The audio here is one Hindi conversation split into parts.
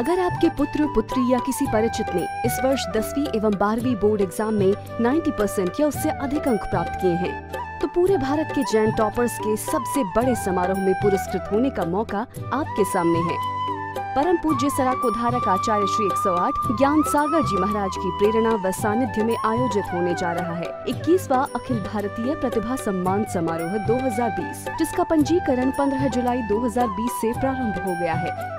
अगर आपके पुत्र, पुत्री या किसी परिचित ने इस वर्ष दसवीं एवं बारहवीं बोर्ड एग्ज़ाम में 90 परसेंट या उससे अधिक अंक प्राप्त किए हैं तो पूरे भारत के जैन टॉपर्स के सबसे बड़े समारोह में पुरस्कृत होने का मौका आपके सामने है। परम पूज्य सराकोधारक आचार्य श्री 108 ज्ञान सागर जी महाराज की प्रेरणा व सानिध्य में आयोजित होने जा रहा है। 21वां अखिल भारतीय प्रतिभा सम्मान समारोह 2020 जिसका पंजीकरण 15 जुलाई 2020 से प्रारंभ हो गया है।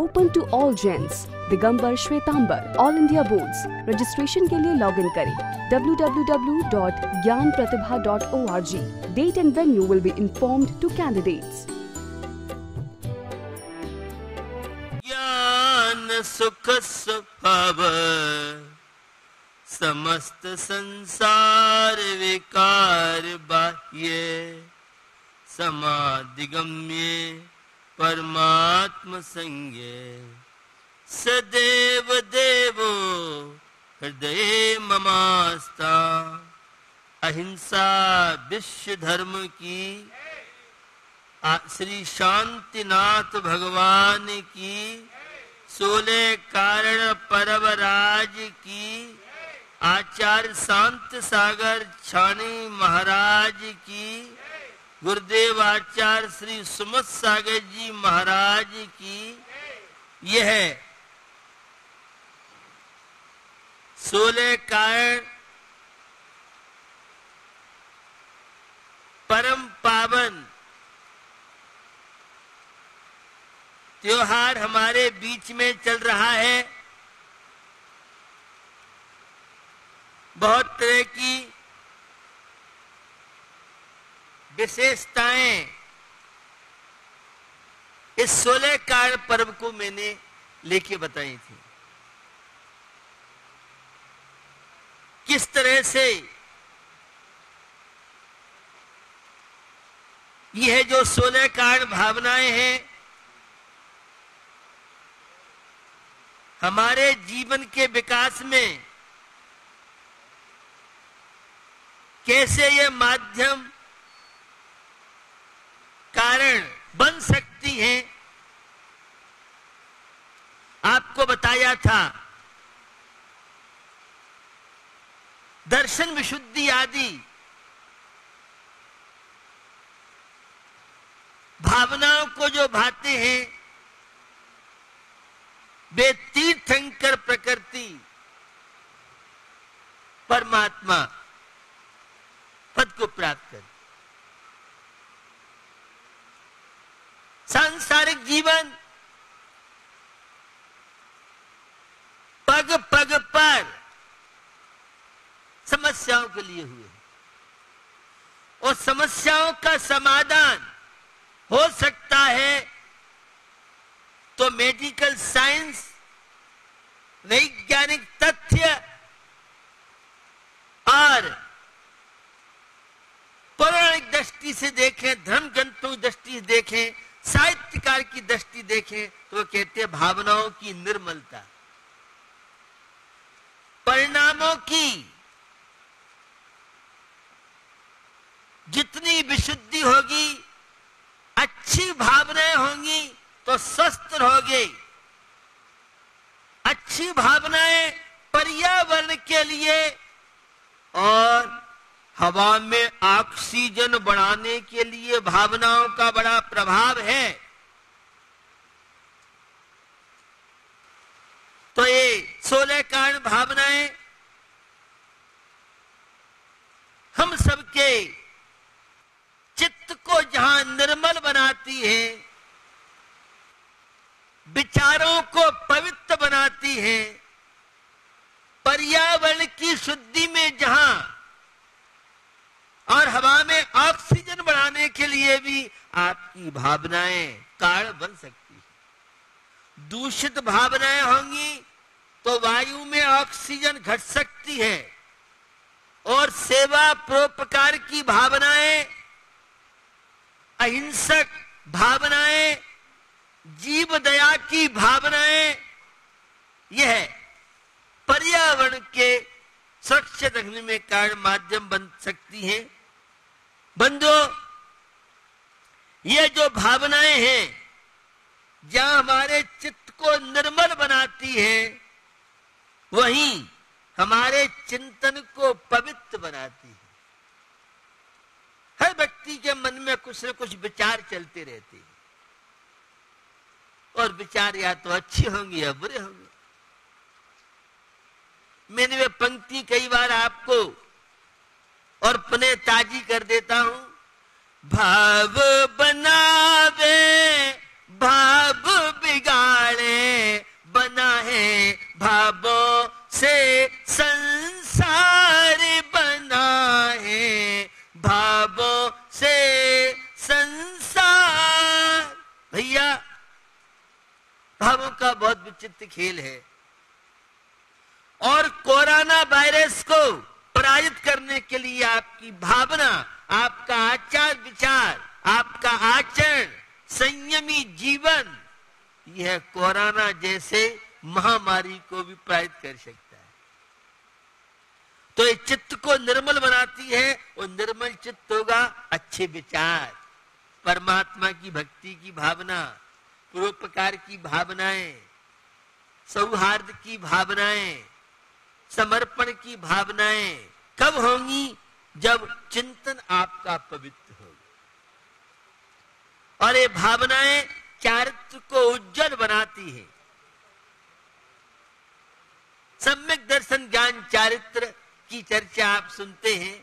Open to all gents Digambar Shwetambar all India boards registration के लिए लॉग इन करें www.gyanpratibha.org date and venue will be informed to candidates ज्ञान, सुख स्वभाव समस्त संसार विकार बाह्य। समाधिगम्य। परमात्म संज्ञ सदैव देवो, हृदय ममास्ता। अहिंसा विश्व धर्म की श्री शांतिनाथ भगवान की सोले कारण परवराज की, आचार्य शांत सागर छानी महाराज की गुरुदेव आचार्य श्री सुमत सागर जी महाराज की यह सोले कारण परम पावन त्योहार हमारे बीच में चल रहा है। बहुत तरह की विशेषताएँ। इस सोलह कार पर्व को मैंने लेके बताई थी। किस तरह से यह जो सोलह कार भावनाएँ हैं, हमारे जीवन के विकास में कैसे यह माध्यम कारण बन सकती हैं। आपको बताया था, दर्शन विशुद्धि आदि, भावनाओं को जो भाते हैं, वे तीर्थंकर प्रकृति, परमात्मा, पद को प्राप्त कर जीवन पग पग पर समस्याओं के लिए हुए और समस्याओं का समाधान हो सकता है तो मेडिकल साइंस वैज्ञानिक तथ्य और पौराणिक दृष्टि से देखें धर्म ग्रंथों की दृष्टि से देखें साहित्यकार की दृष्टि देखें तो वो कहते हैं भावनाओं की निर्मलता, परिणामों की जितनी विशुद्धि होगी, अच्छी भावनाएँ होंगी तो स्वस्थ रहोगे। अच्छी भावनाएँ पर्यावरण के लिए और हवा में ऑक्सीजन बढ़ाने के लिए भावनाओं का बड़ा प्रभाव है। तो ये सोलह कारण भावनाएँ हम सबके चित्त को जहाँ निर्मल बनाती है, विचारों को पवित्र बनाती है, पर्यावरण की शुद्धि में जहाँ और हवा में ऑक्सीजन बढ़ाने के लिए भी आपकी भावनाएँ कारण बन सकती है। दूषित भावनाएँ होंगी तो वायु में ऑक्सीजन घट सकती है और सेवा परोपकार की भावनाएँ, अहिंसक भावनाएँ, जीव दया की भावनाएँ यह पर्यावरण के सुरक्षित रखने में कारण माध्यम बन सकती हैं। बंधु, ये जो भावनाएँ हैं, जहाँ हमारे चित्त को निर्मल बनाती है वहीं हमारे चिंतन को पवित्र बनाती है। हर व्यक्ति के मन में कुछ न कुछ विचार चलते रहते हैं। और विचार या तो अच्छे होंगे या बुरे होंगे। मैंने वे पंक्ति कई बार आपको और पुनः ताजी कर देता हूँ। भाव बनावे, भाव बिगाड़े, बना है भावों से संसार बना है। भावों से संसार। भैया, भावों का बहुत विचित्र खेल है। और कोरोना वायरस को पराजित करने के लिए आपकी भावना, आपका आचार विचार, आपका आचरण, संयमी जीवन, यह कोरोना जैसे महामारी को भी पराजित कर सकता तो ये चित्त को निर्मल बनाती है और निर्मल चित्त होगा अच्छे विचार, परमात्मा की भक्ति की भावना परोपकार की भावनाएँ, सौहार्द की भावनाएँ, समर्पण की भावनाएँ, कब होंगी? जब चिंतन आपका पवित्र होगा। और ये भावनाएँ चारित्र को उज्जवल बनाती है। सम्यक दर्शन ज्ञान चारित्र की चर्चा आप सुनते हैं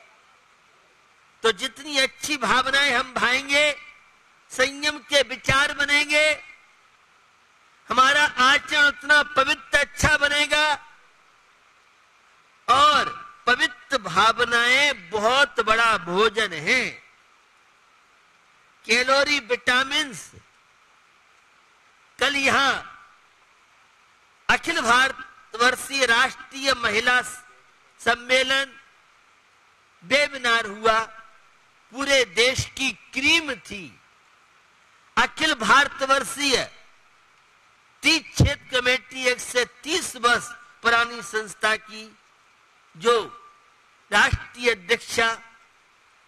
तो जितनी अच्छी भावनाएँ हम भाएँगे, संयम के विचार बनेंगे, हमारा आचरण उतना पवित्र अच्छा बनेगा, और पवित्र भावनाएँ बहुत बड़ा भोजन है। कैलोरी विटामिन कल यहाँ अखिल भारत वर्षीय राष्ट्रीय महिला सम्मेलन वेबिनार हुआ। पूरे देश की क्रीम थी। अखिल भारतवर्षीय तीस क्षेत्र कमेटी एक से तीस वर्ष पुरानी संस्था की, जो राष्ट्रीय अध्यक्षा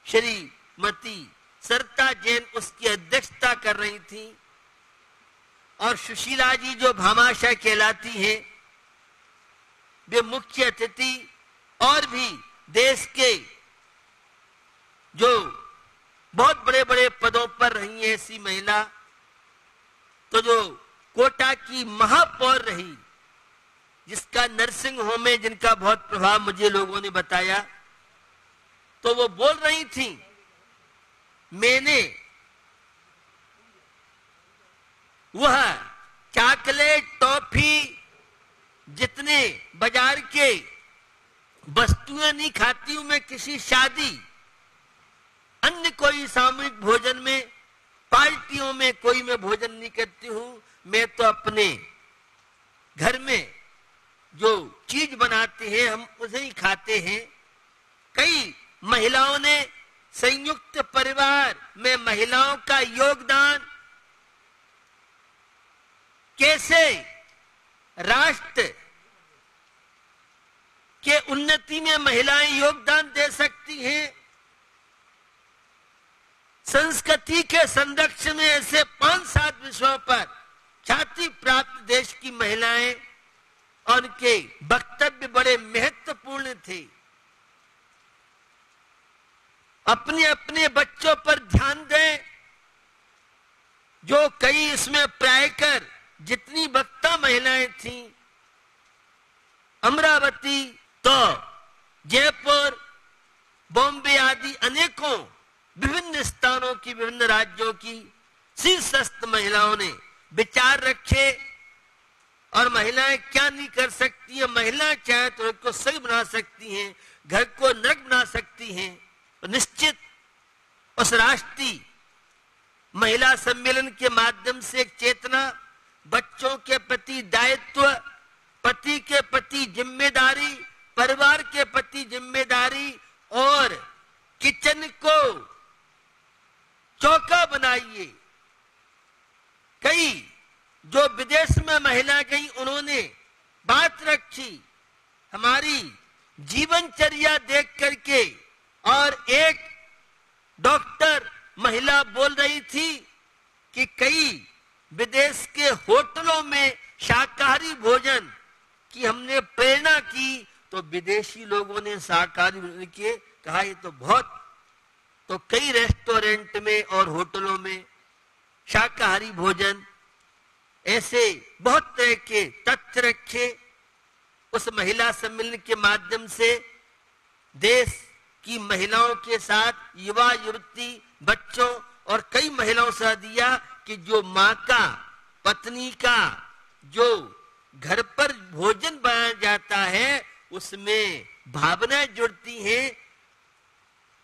श्रीमती सरता जैन उसकी अध्यक्षता कर रही थी और सुशीला जी जो भामाशा कहलाती हैं, वे मुख्य अतिथि और भी देश के जो बहुत बड़े बड़े पदों पर रही है ऐसी महिला तो जो कोटा की महापौर रही, जिसका नर्सिंग होम में जिनका बहुत प्रभाव मुझे लोगों ने बताया तो वो बोल रही थी, मैंने वह चॉकलेट टॉफी जितने बाज़ार के वस्तुएँ नहीं खाती हूँ मैं किसी शादी, अन्य कोई सामूहिक भोजन में, पार्टियों में कोई मैं भोजन नहीं करती हूँ, मैं तो अपने घर में जो चीज़ बनाते हैं, हम उसे ही खाते हैं। कई महिलाओं ने संयुक्त परिवार में महिलाओं का योगदान कैसे राष्ट्र के उन्नति में महिलाएँ योगदान दे सकती हैं। संस्कृति के संरक्षण में ऐसे पाँच सात विषयों पर छाती प्राप्त देश की महिलाएँ और उनके वक्तव्य बड़े महत्वपूर्ण थे। अपने अपने बच्चों पर ध्यान दें, जो कई इसमें प्रायकर जितनी वक्ता महिलाएँ थी। अमरावती तो जयपुर, बॉम्बे आदि अनेकों विभिन्न स्थानों की, विभिन्न राज्यों की शीर्षस्थ महिलाओं ने विचार रखे और महिलाएँ क्या नहीं कर सकती है? महिला चाहे तो को सही बना सकती हैं, घर को नरक बना सकती हैं। तो निश्चित उस राष्ट्रीय महिला सम्मेलन के माध्यम से एक चेतना बच्चों के प्रति दायित्व, पति के प्रति ज़िम्मेदारी परिवार के प्रति ज़िम्मेदारी और किचन को चौका बनाइए कई जो विदेश में महिला गई उन्होंने बात रखी हमारी जीवनचर्या देख करके और एक डॉक्टर महिला बोल रही थी कि कई विदेश के होटलों में शाकाहारी भोजन की हमने प्रेरणा की तो विदेशी ने शाकाहारी कहा, ये तो बहुत तो कई रेस्टोरेंट में और होटलों में शाकाहारी भोजन ऐसे बहुत तरह के तथ्य रखे। उस महिला सम्मेलन के माध्यम से देश की महिलाओं के साथ युवा, युवती, बच्चों और कई महिलाओं से दिया कि जो माँ का, पत्नी का जो घर पर भोजन बनाया जाता है, उसमें भावनाएँ जुड़ती हैं,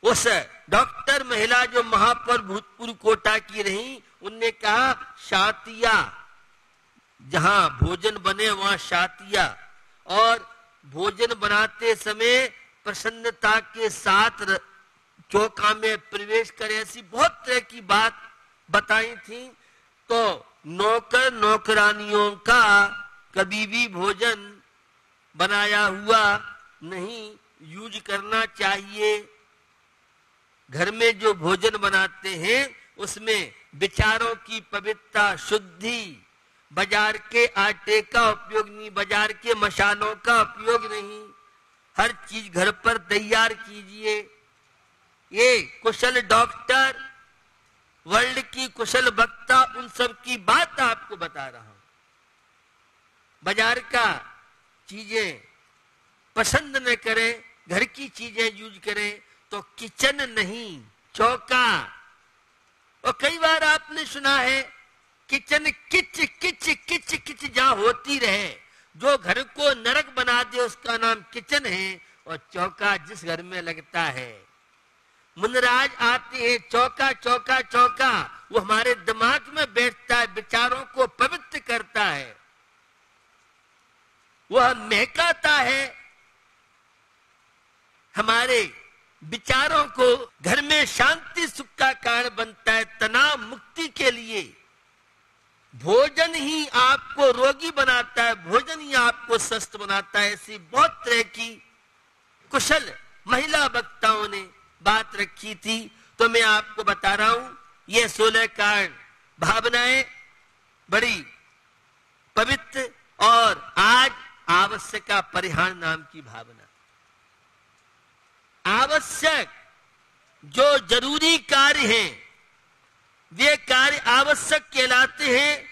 उस डॉक्टर महिला जो महापौर भूतपूर्व कोटा की रही, उनने कहा, शातिया, जहाँ भोजन बने वहाँ शातिया। और भोजन बनाते समय प्रसन्नता के साथ चौका में प्रवेश करे, ऐसी बहुत तरह की बात बताई थी। तो नौकर नौकरानियों का कभी भी भोजन बनाया हुआ नहीं यूज़ करना चाहिए। घर में जो भोजन बनाते हैं, उसमें विचारों की पवित्रता, शुद्धि, बाज़ार के आटे का उपयोग नहीं, बाज़ार के मसालों का उपयोग नहीं। हर चीज़ घर पर तैयार कीजिए। ये कुशल डॉक्टर, वर्ल्ड की कुशल वक्ता, उन सब की बात आपको बता रहा हूँ। बाज़ार का चीज़ें पसंद न करें, घर की चीज़ें यूज़ करें तो किचन नहीं, चौका। और कई बार आपने सुना है, किचन किच किच किच किच जहाँ होती रहे। जो घर को नरक बना दे, उसका नाम किचन है, और चौका जिस घर में लगता है। मुनराज आते हैं, चौका चौका चौका। वो हमारे दिमाग में बैठता है, विचारों को पवित्र करता है। वह महकाता है हमारे विचारों को घर में शांति सुख का कारण बनता है, तनाव मुक्ति के लिए। भोजन ही आपको रोगी बनाता है, भोजन ही आपको स्वस्थ बनाता है, ऐसी बहुत तरह की कुशल महिला वक्ताओं ने बात रखी थी। तो मैं आपको बता रहा हूँ ये सोलह कारण भावनाएँ बड़ी पवित्र और आज आवश्यक परिहार नाम की भावना। आवश्यक जो ज़रूरी कार्य हैं, वे कार्य आवश्यक कहलाते हैं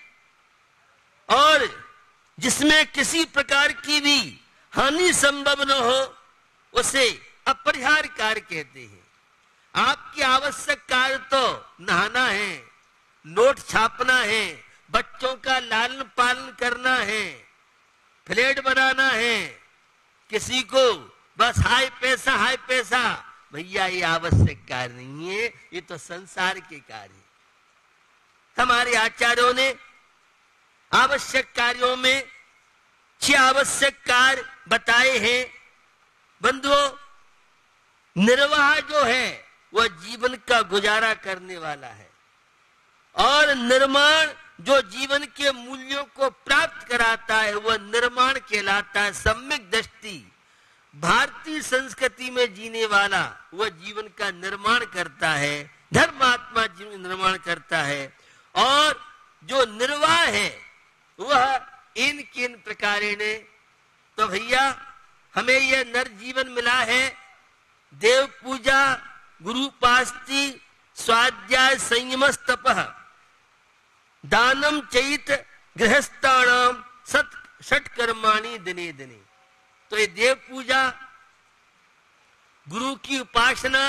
और जिसमें किसी प्रकार की भी हानि संभव न हो, उसे अपरिहार कार्य कहते हैं। आपकी आवश्यक कार्य तो नहाना है, नोट छापना है, बच्चों का लालन पालन करना है, फ्लैट बनाना है, किसी को बस हाई पैसा हाई पैसा। भैया, ये आवश्यक कार्य नहीं है, ये तो संसार के कार्य हमारे आचार्यों ने आवश्यक कार्यों में छह आवश्यक कार्य बताए हैं। बंधुओं, निर्वाह जो है, वह जीवन का गुजारा करने वाला है। और निर्माण जो जीवन के मूल्यों को प्राप्त कराता है, वह निर्माण कहलाता है सम्यक दृष्टि। भारतीय संस्कृति में जीने वाला वह जीवन का निर्माण करता है, धर्मात्मा जीवन निर्माण करता है, और जो निर्वाह है, वह इन किन प्रकार ने? तो भैया, हमें यह नर जीवन मिला है। देव पूजा, गुरु पास्ती, स्वाध्याय संयम तप दानम चैत गृहस्थाणाम सत षट कर्माणी दिने दिने। तो ये देव पूजा, गुरु की उपासना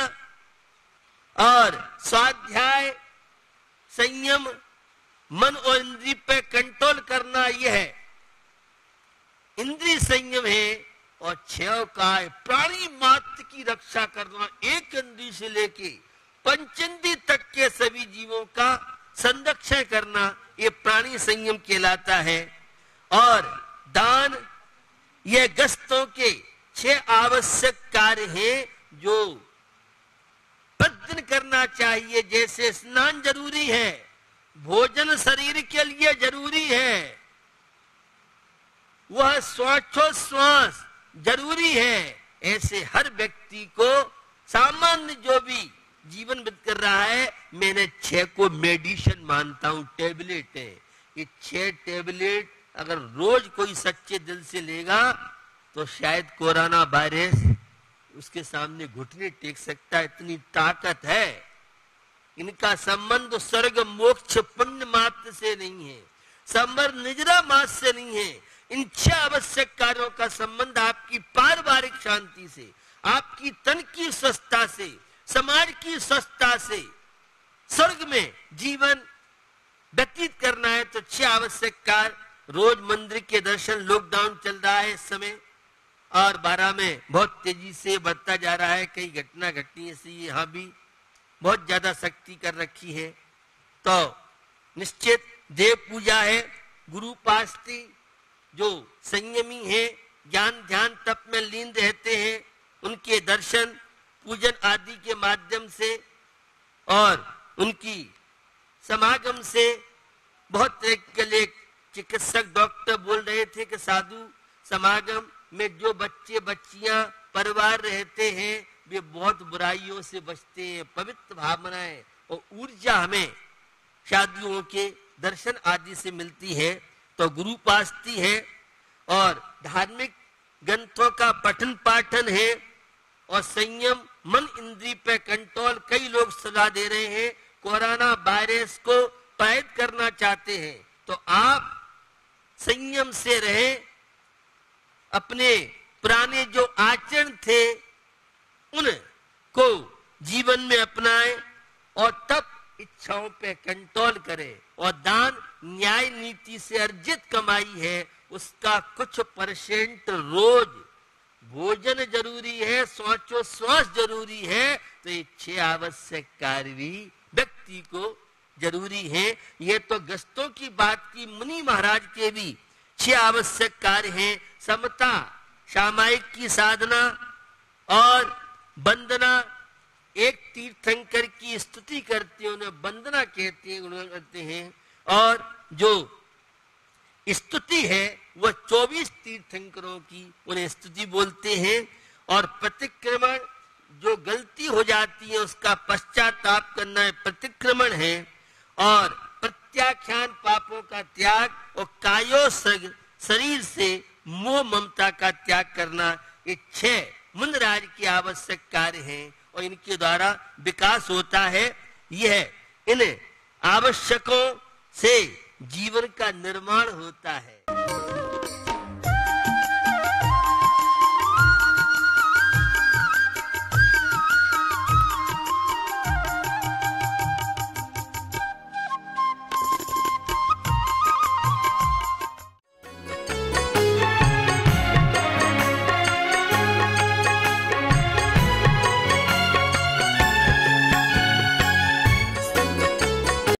और स्वाध्याय, संयम, मन और इंद्री पे कंट्रोल करना यह है। इंद्रिय संयम है और छह का प्राणी मात्र की रक्षा करना एक इंद्री से लेके पंचंदी तक के सभी जीवों का संरक्षण करना ये प्राणी संयम कहलाता है। और दान ये गस्तों के छह आवश्यक कार्य हैं जो प्रतिदिन करना चाहिए। जैसे स्नान ज़रूरी है, भोजन शरीर के लिए ज़रूरी है, वह श्वासोश्वास ज़रूरी है। ऐसे हर व्यक्ति को सामान्य जो भी जीवन व्यतीत कर रहा है, मैंने छह को मेडिसिन मानता हूँ, टेबलेट है। ये छह टेबलेट अगर रोज कोई सच्चे दिल से लेगा तो शायद कोरोना वायरस उसके सामने घुटने टेक सकता है। इतनी ताकत है। इनका संबंध स्वर्ग मोक्ष पुण्य मात्र से नहीं है। संबंध निजरा मास से नहीं है। इन छह आवश्यक कार्यों का संबंध आपकी पारिवारिक शांति से, आपकी तन की स्वस्थता से, समाज की स्वस्थता से, स्वर्ग में जीवन व्यतीत करना है तो छह आवश्यक कार्य रोज मंदिर के दर्शन लॉकडाउन चल रहा है इस समय, और बारह में बहुत तेज़ी से बढ़ता जा रहा है, कई घटना घटनी ऐसी यहाँ भी बहुत ज़्यादा शक्ति कर रखी है। तो निश्चित देव पूजा है, गुरु पास्ती जो संयमी है, ज्ञान, ध्यान, तप में लीन रहते हैं, उनके दर्शन, पूजन आदि के माध्यम से और उनकी समागम से बहुत तरह के लिए चिकित्सक डॉक्टर बोल रहे थे कि साधु समागम में जो बच्चे बच्चियाँ परिवार रहते हैं, वे बहुत बुराइयों से बचते हैं, पवित्र भावनाएँ और ऊर्जा हमें शादियों के दर्शन आदि से मिलती है तो गुरु पास्ती है और धार्मिक ग्रंथों का पठन पाठन है और संयम, मन इंद्री पे कंट्रोल कई लोग सलाह दे रहे हैं, कोरोना वायरस को पैद करना चाहते हैं तो आप संयम से रहे, अपने पुराने जो आचरण थे, उन को जीवन में अपनाए और तब इच्छाओं पे कंट्रोल करे और दान न्याय नीति से अर्जित कमाई है, उसका कुछ परसेंट रोज भोजन ज़रूरी है सोचो श्वास ज़रूरी है तो छह आवश्यक कार्य भी व्यक्ति को ज़रूरी है। ये तो गस्तों की बात की मुनि महाराज के भी छह आवश्यक कार्य हैं। समता, सामायिक की साधना और वंदना। एक तीर्थंकर की स्तुति करते हैं, उन्हें वंदना कहते हैं करते हैं। और जो स्तुति है वह चौबीस तीर्थंकरों की उन्हें स्तुति बोलते हैं। और प्रतिक्रमण जो गलती हो जाती है, उसका पश्चाताप करना है प्रतिक्रमण है। और प्रत्याख्यान पापों का त्याग और कायो शरीर से मोह ममता का त्याग करना ये छह मुंदराज के आवश्यक कार्य हैं और इनके द्वारा विकास होता है। यह इन आवश्यकों से जीवन का निर्माण होता है।